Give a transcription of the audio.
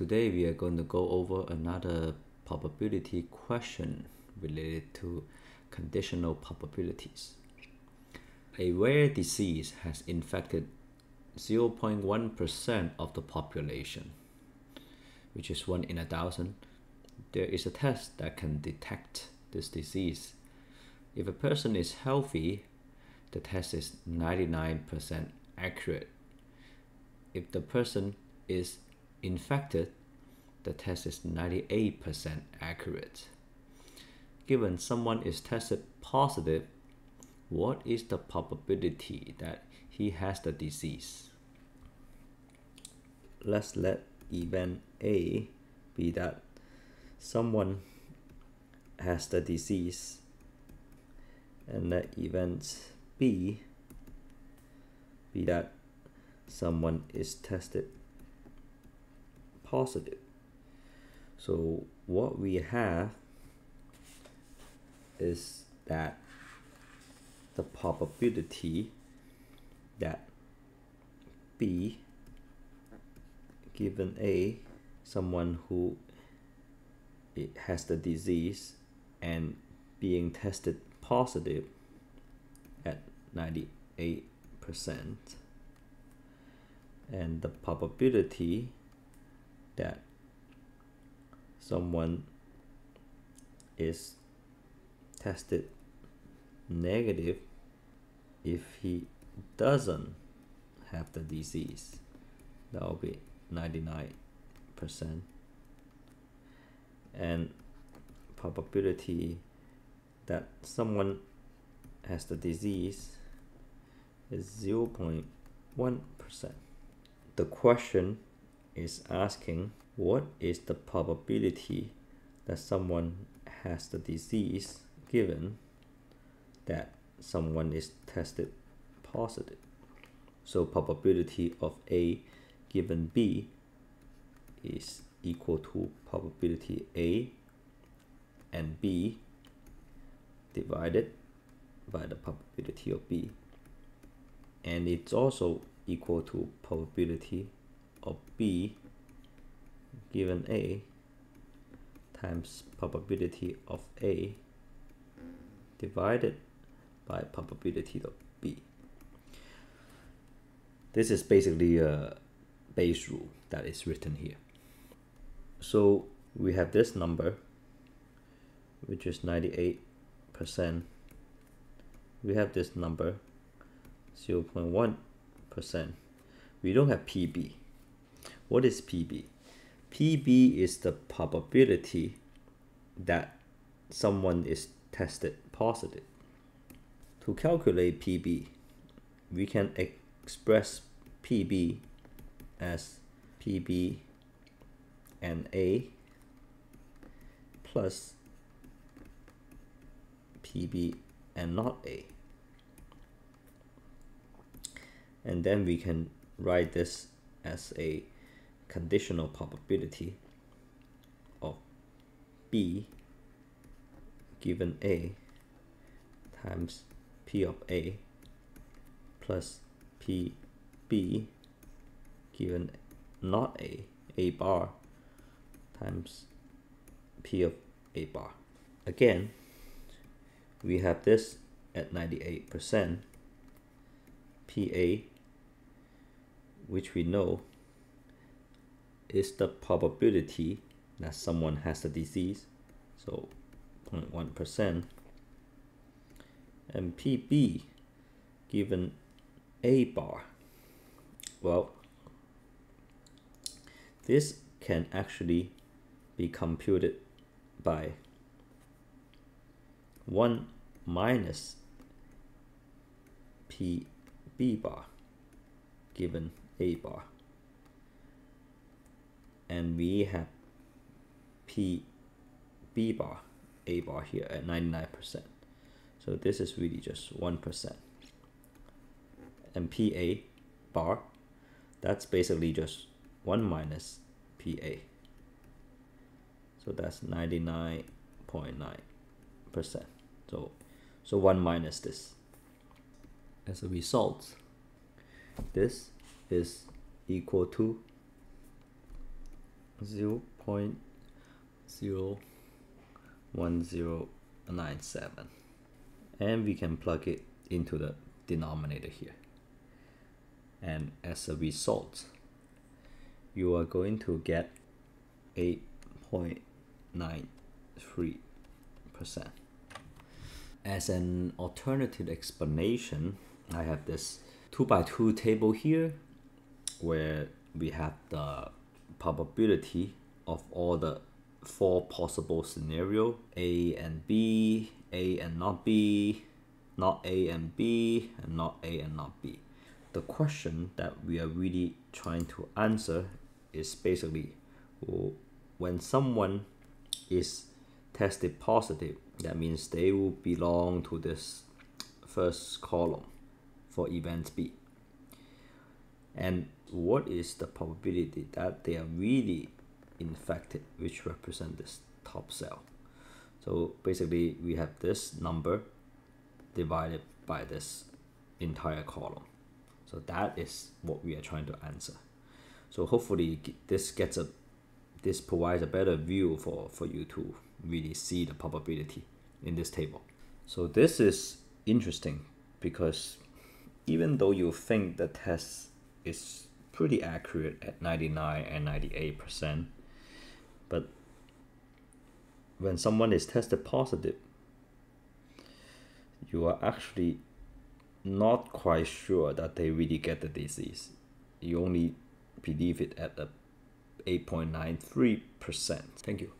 Today we are going to go over another probability question related to conditional probabilities. A rare disease has infected 0.1% of the population, which is 1 in a thousand. There is a test that can detect this disease. If a person is healthy, the test is 99% accurate. If the person is infected, the test is 98% accurate. Given someone is tested positive, what is the probability that he has the disease? Let's let event A be that someone has the disease and let event B be that someone is tested positive. So what we have is that the probability that B given A someone who has the disease and being tested positive at 98 percent and the probability that someone is tested negative if he doesn't have the disease that will be 99 percent. And probability that someone has the disease is 0.1 percent. The question is asking what is the probability that someone has the disease given that someone is tested positive. So probability of A given B is equal to probability A and B divided by the probability of B. And it's also equal to probability of B given A times probability of A divided by probability of B. This is basically a Bayes rule that is written here. So we have this number, which is 98%. We have this number, 0.1%. We don't have PB. What is PB? PB is the probability that someone is tested positive. To calculate PB, we can express PB as PB and A plus PB and not A. And then we can write this as a conditional probability of B given A times P of A plus P B given not A, A bar times P of A bar. Again, we have this at 98%, PA, which we know is the probability that someone has the disease, so 0.1%, and PB given A bar. Well, this can actually be computed by 1 minus PB bar given A bar and we have P B bar A bar here at 99%. So this is really just 1%. And PA bar, that's basically just 1 minus PA. So that's 99.9%. So, so 1 minus this. As a result, this is equal to 0 0.01097 and we can plug it into the denominator here. And as a result you are going to get 8.93 percent. As an alternative explanation I have this 2 by 2 table here where we have the probability of all the four possible scenario A and B, A and not B, not A and B, and not A and not B. The question that we are really trying to answer is basically when someone is tested positive, that means they will belong to this first column for event B. And what is the probability that they are really infected, which represent this top cell? So basically, we have this number divided by this entire column. So that is what we are trying to answer. So hopefully this gets a this provides a better view for, for you to really see the probability in this table. So this is interesting because even though you think the test is pretty accurate at 99 and 98%, but when someone is tested positive, you are actually not quite sure that they really get the disease. You only believe it at a 8.93%. Thank you.